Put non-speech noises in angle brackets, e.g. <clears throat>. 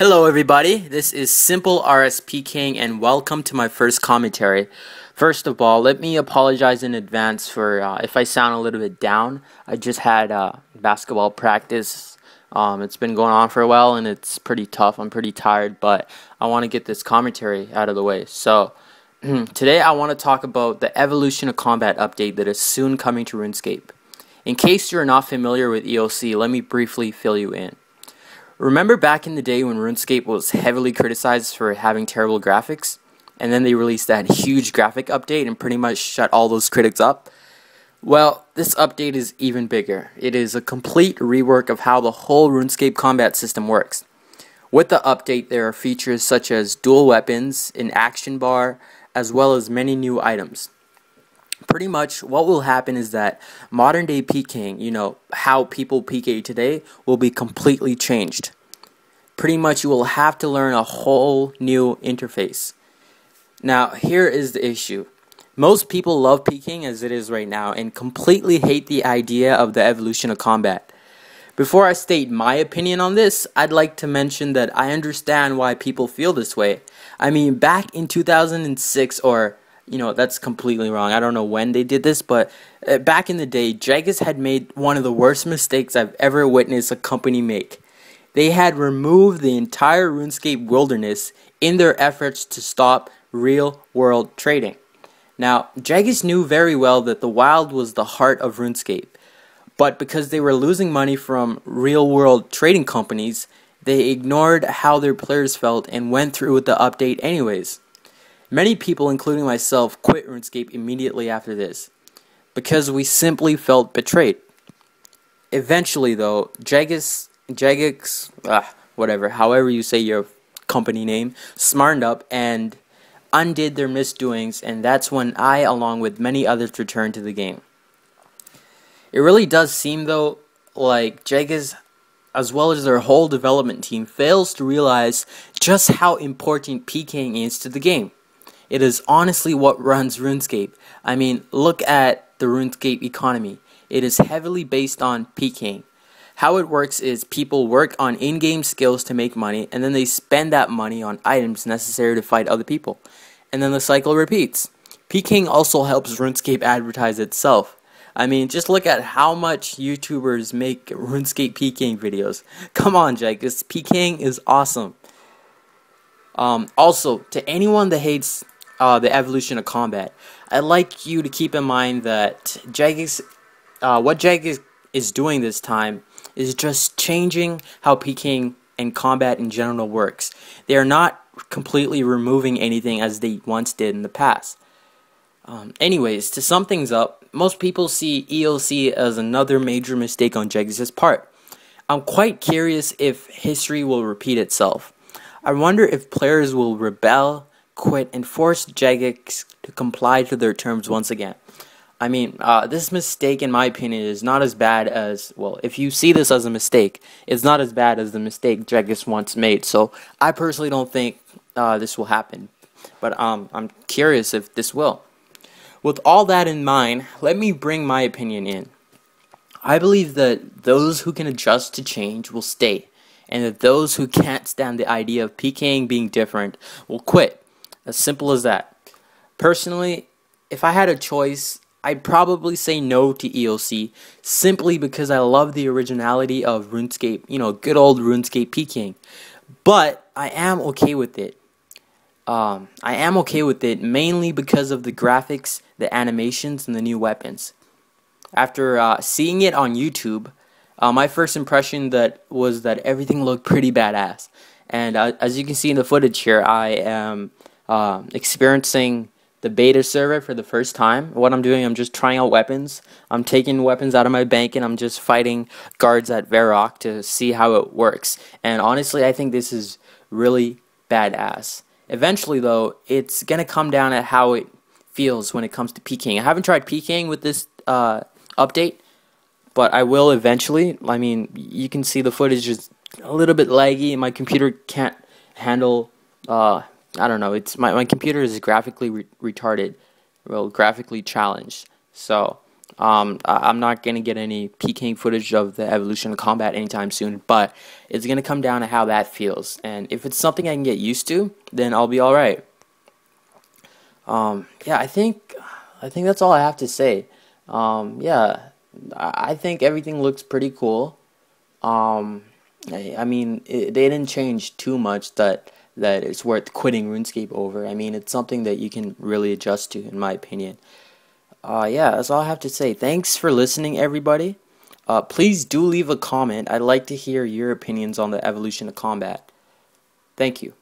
Hello everybody, this is Simple RSP King and welcome to my first commentary. First of all, let me apologize in advance for uh, if I sound a little bit down. I just had uh, basketball practice. Um, it's been going on for a while and it's pretty tough. I'm pretty tired, but I want to get this commentary out of the way. So, <clears throat> today I want to talk about the Evolution of Combat update that is soon coming to RuneScape. In case you're not familiar with EOC, let me briefly fill you in. Remember back in the day when RuneScape was heavily criticized for having terrible graphics? And then they released that huge graphic update and pretty much shut all those critics up? Well, this update is even bigger. It is a complete rework of how the whole RuneScape combat system works. With the update, there are features such as dual weapons, an action bar, as well as many new items pretty much what will happen is that modern day PKing, you know, how people PK today will be completely changed. Pretty much you will have to learn a whole new interface. Now, here is the issue. Most people love PKing as it is right now and completely hate the idea of the evolution of combat. Before I state my opinion on this, I'd like to mention that I understand why people feel this way. I mean, back in 2006 or you know, that's completely wrong. I don't know when they did this, but uh, back in the day, Jagex had made one of the worst mistakes I've ever witnessed a company make. They had removed the entire RuneScape wilderness in their efforts to stop real world trading. Now, Jagex knew very well that the wild was the heart of RuneScape, but because they were losing money from real world trading companies, they ignored how their players felt and went through with the update anyways. Many people, including myself, quit RuneScape immediately after this because we simply felt betrayed. Eventually, though, Jagex, Jagex, ah, whatever, however you say your company name, smartened up and undid their misdoings, and that's when I, along with many others, returned to the game. It really does seem, though, like Jagex, as well as their whole development team, fails to realize just how important PKing is to the game. It is honestly what runs RuneScape. I mean, look at the RuneScape economy. It is heavily based on PKing. How it works is people work on in game skills to make money, and then they spend that money on items necessary to fight other people. And then the cycle repeats. PKing also helps RuneScape advertise itself. I mean, just look at how much YouTubers make RuneScape PKing videos. Come on, Jake, this PKing is awesome. Um, also, to anyone that hates uh, the evolution of combat, I'd like you to keep in mind that Jagex, uh, what Jagex is doing this time is just changing how PKing and combat in general works. They are not completely removing anything as they once did in the past. Um, anyways, to sum things up, most people see EOC as another major mistake on Jagex's part. I'm quite curious if history will repeat itself. I wonder if players will rebel quit and forced Jagex to comply to their terms once again. I mean, uh, this mistake, in my opinion, is not as bad as, well, if you see this as a mistake, it's not as bad as the mistake Jagex once made. So I personally don't think uh, this will happen. But um, I'm curious if this will. With all that in mind, let me bring my opinion in. I believe that those who can adjust to change will stay, and that those who can't stand the idea of PKing being different will quit. As simple as that. Personally, if I had a choice, I'd probably say no to EOC simply because I love the originality of RuneScape, you know, good old RuneScape PKing. But I am okay with it. Um, I am okay with it mainly because of the graphics, the animations, and the new weapons. After uh, seeing it on YouTube, uh, my first impression that was that everything looked pretty badass. And uh, as you can see in the footage here, I am uh, experiencing the beta server for the first time. What I'm doing, I'm just trying out weapons. I'm taking weapons out of my bank and I'm just fighting guards at Varrock to see how it works. And honestly, I think this is really badass. Eventually, though, it's to come down at how it feels when it comes to PKing. I haven't tried PKing with this uh, update, but I will eventually. I mean, you can see the footage is a little bit laggy. My computer can't handle uh, I don't know. It's my my computer is graphically re- retarded, well, graphically challenged. So Um, I- am not gonna get any PKing footage of the evolution of combat anytime soon, but it's gonna come down to how that feels. And if it's something I can get used to, then I'll be all right. Um, yeah, I think I think that's all I have to say. Um, yeah, I, I think everything looks pretty cool. Um, I, I mean, it, they didn't change too much that that it's worth quitting RuneScape over. I mean, it's something that you can really adjust to, in my opinion. Uh, yeah, that's all I have to say. Thanks for listening, everybody. Uh, please do leave a comment. I'd like to hear your opinions on the evolution of combat. Thank you.